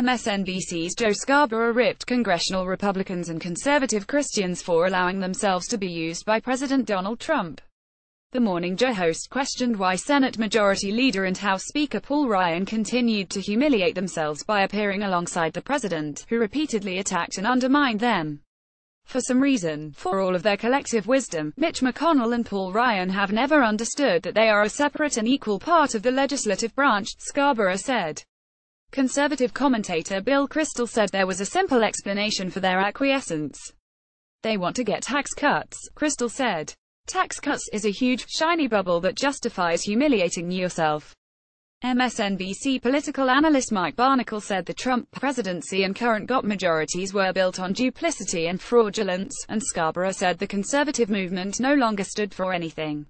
MSNBC's Joe Scarborough ripped congressional Republicans and conservative Christians for allowing themselves to be used by President Donald Trump. The Morning Joe host questioned why Senate Majority Leader and House Speaker Paul Ryan continued to humiliate themselves by appearing alongside the president, who repeatedly attacked and undermined them. For some reason, for all of their collective wisdom, Mitch McConnell and Paul Ryan have never understood that they are a separate and equal part of the legislative branch, Scarborough said. Conservative commentator Bill Kristol said there was a simple explanation for their acquiescence. They want to get tax cuts, Kristol said. Tax cuts is a huge, shiny bubble that justifies humiliating yourself. MSNBC political analyst Mike Barnicle said the Trump presidency and current GOP majorities were built on duplicity and fraudulence, and Scarborough said the conservative movement no longer stood for anything.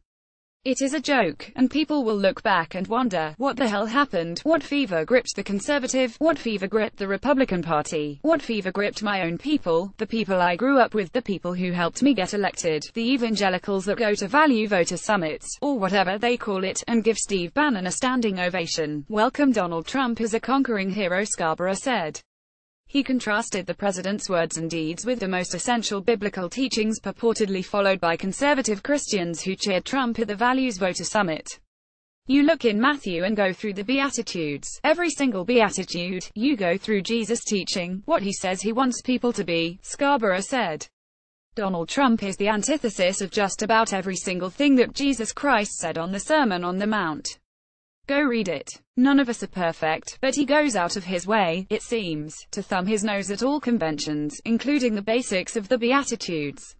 It is a joke, and people will look back and wonder, what the hell happened, what fever gripped the conservative, what fever gripped the Republican Party, what fever gripped my own people, the people I grew up with, the people who helped me get elected, the evangelicals that go to value voter summits, or whatever they call it, and give Steve Bannon a standing ovation. Welcome Donald Trump as a conquering hero Scarborough said. He contrasted the president's words and deeds with the most essential biblical teachings purportedly followed by conservative Christians who cheered Trump at the Values Voter Summit. You look in Matthew and go through the Beatitudes. Every single Beatitude, you go through Jesus' teaching, what he says he wants people to be, Scarborough said. Donald Trump is the antithesis of just about every single thing that Jesus Christ said on the Sermon on the Mount. Go read it. None of us are perfect, but he goes out of his way, it seems, to thumb his nose at all conventions, including the basics of the Beatitudes.